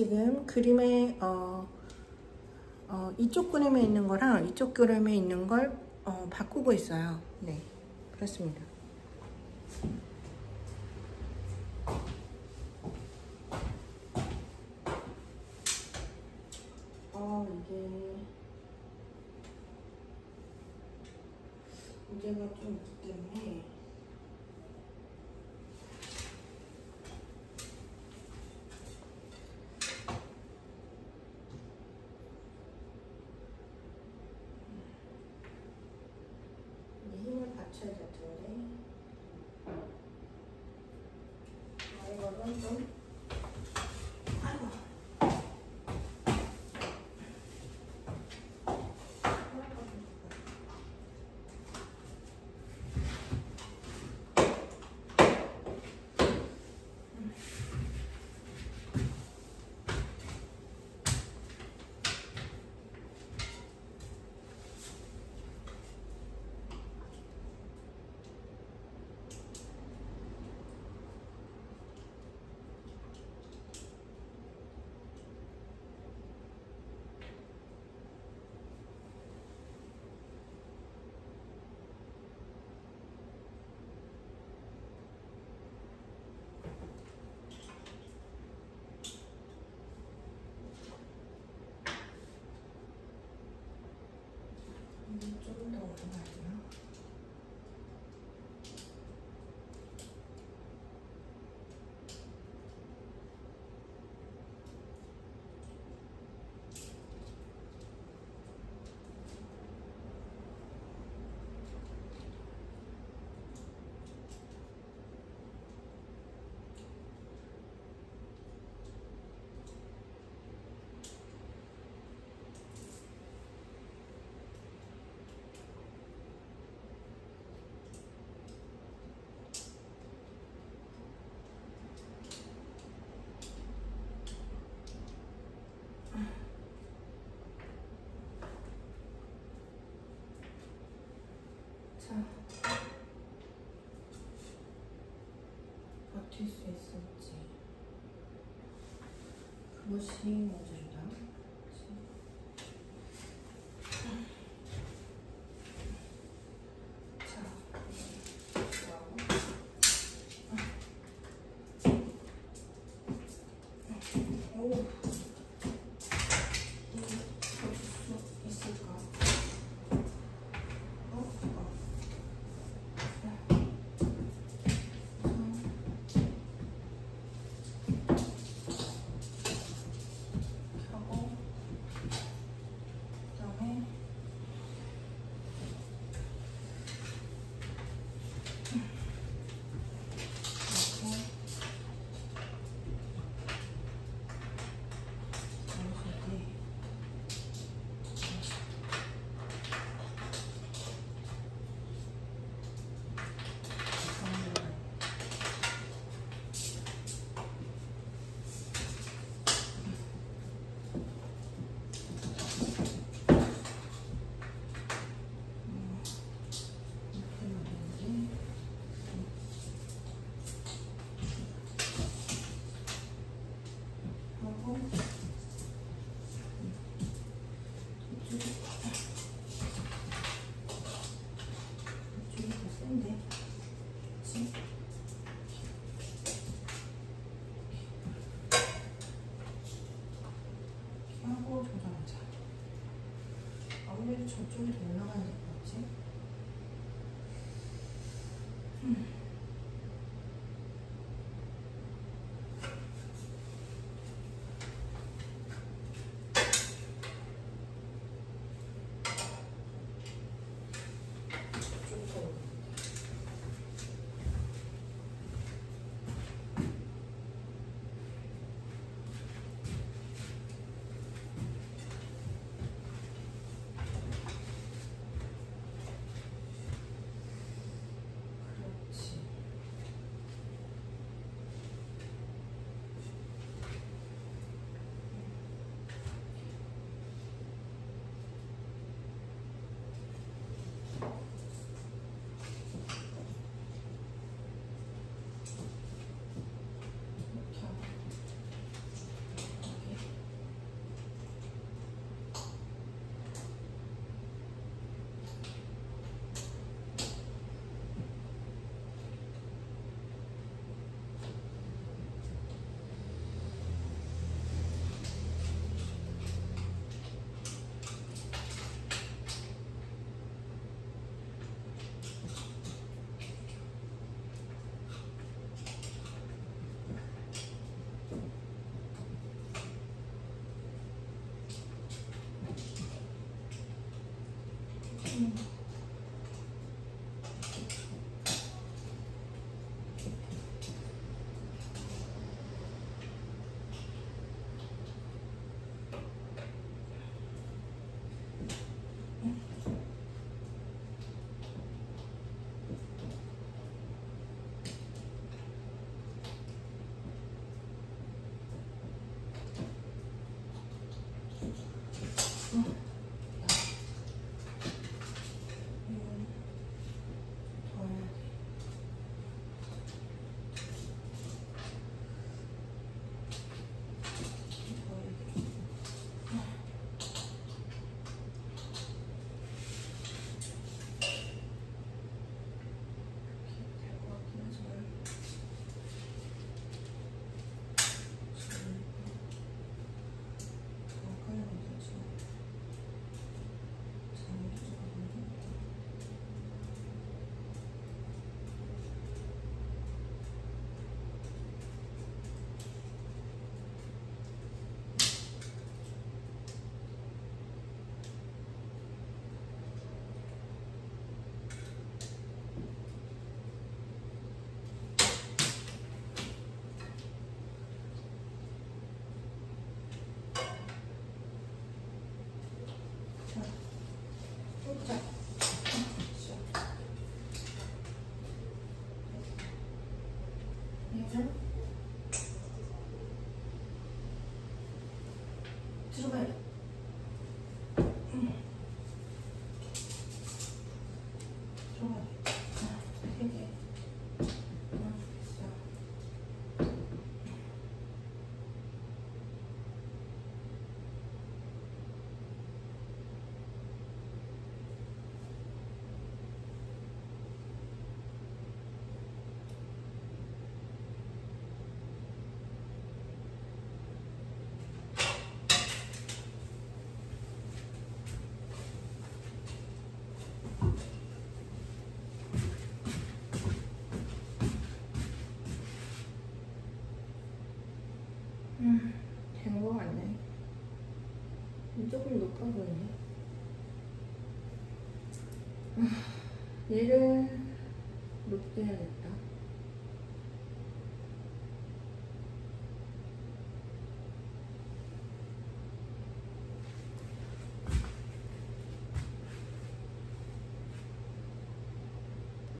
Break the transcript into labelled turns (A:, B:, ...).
A: 지금 그림에 어, 어, 이쪽 그림에 있는 거랑 이쪽 그림에 있는 걸 어, 바꾸고 있어요. 네, 그렇습니다. 어, 이게 문제가 좀 있기 때문에 children. 我的 I'm. 버틸 수 있을지. 그것이 문제 안 보이네. 얘를 높게 해야겠다.